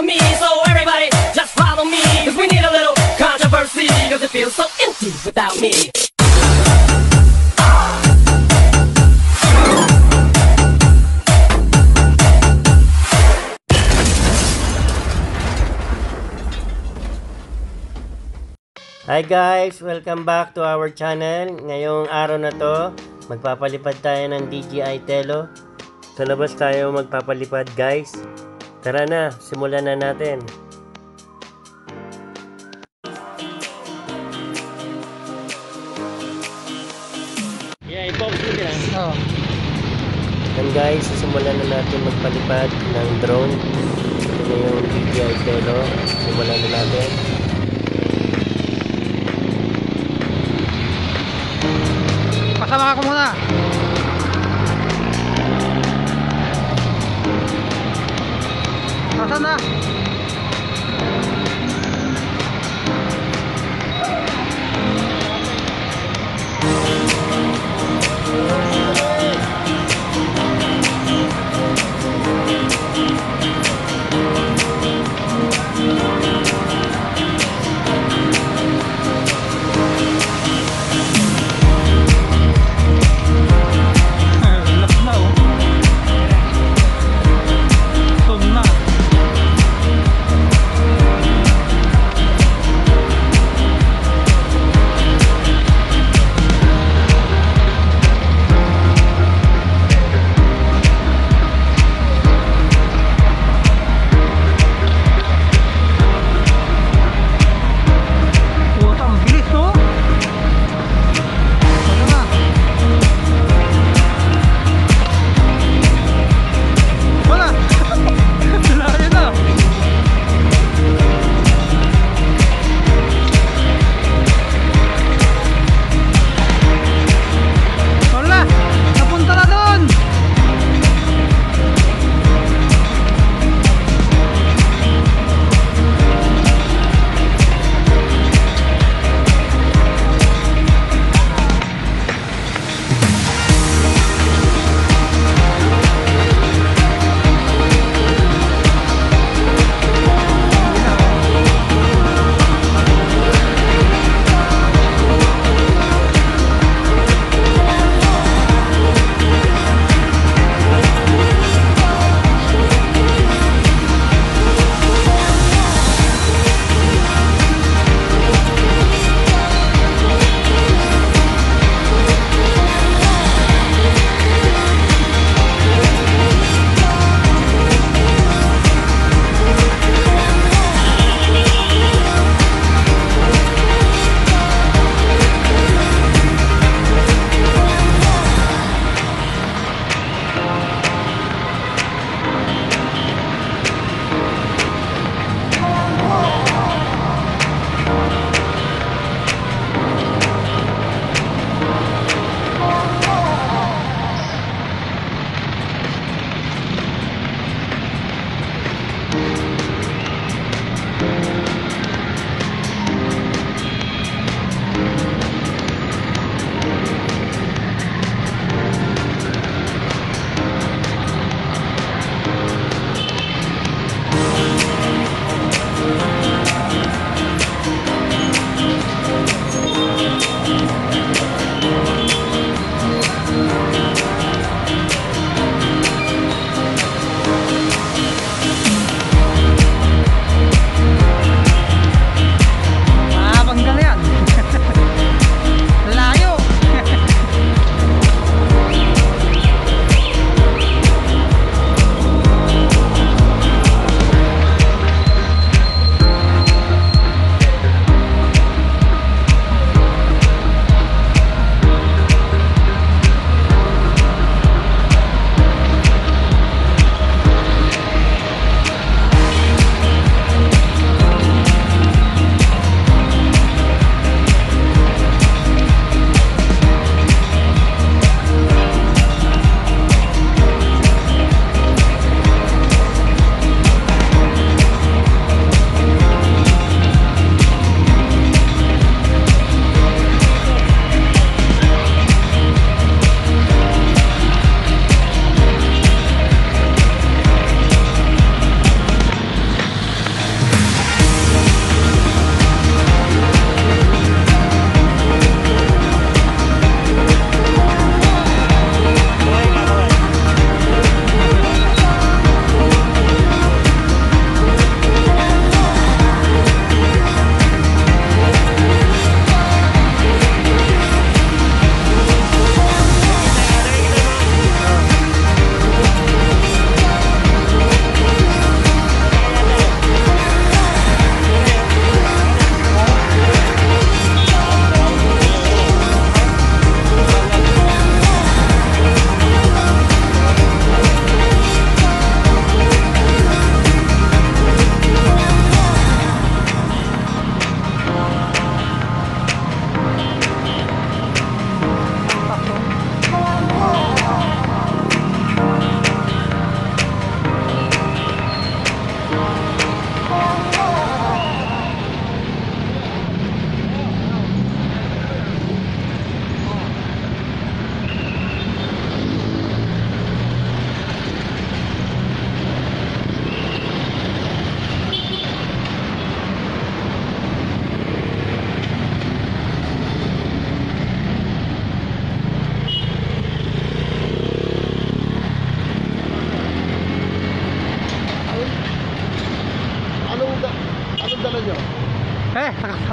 for me. So everybody, just follow me. Cause we need a little controversy. Cause it feels so empty without me. Hi guys! Welcome back to our channel. Ngayong araw na to, magpapalipad tayo ng DJI Telo. Sa labas tayo magpapalipad guys. Tara na, simulan na natin. Yeah, i-focus mo din Oo. Yan guys, sisimulan na natin magpalipad ng drone. Ito na yung DJI Telo. Simulan na natin. Pasama ka muna. Nasaan na?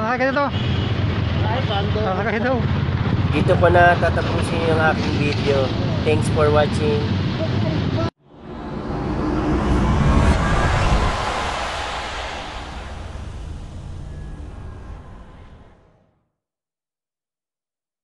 Ka dito. Sakay daw. Dito ko na tatapusin yung aking video. Thanks for watching.